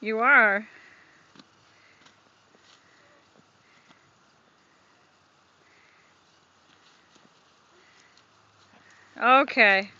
You are. Okay.